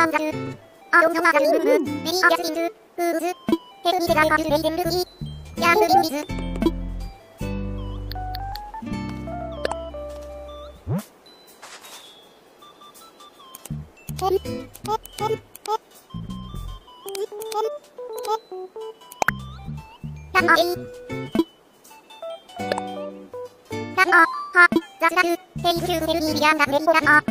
なんざる。あどんぞわざるむむ、メリージャスティング、フーズ、ヘルミセガイパスレイデルギ、ヤンリンビズ。ランラン、ザラル、ヘイールニーアンダフレラン。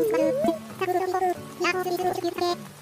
ニスバルタグロンボルヤホを引き付け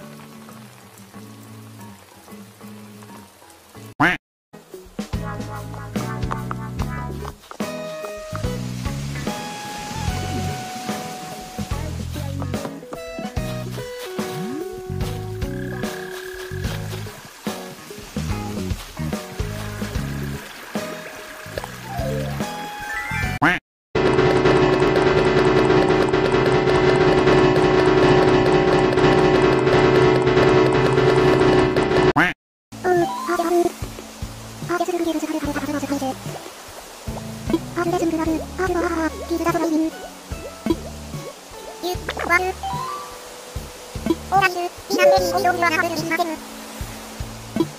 オーランジュ、避難でリーゴンドミはなずにしませぬ。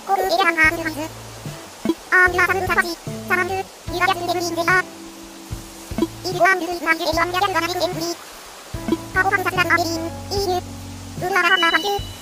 コールエレランハーズハイ。アンドゥアサムサバシ、サマンド、ユガヤスデブリンデラ。イルアンドゥイナンジエンギャルガナビンデンブリ。カボハンサスランアベリン、イーユ。ウーラランナーンジュ。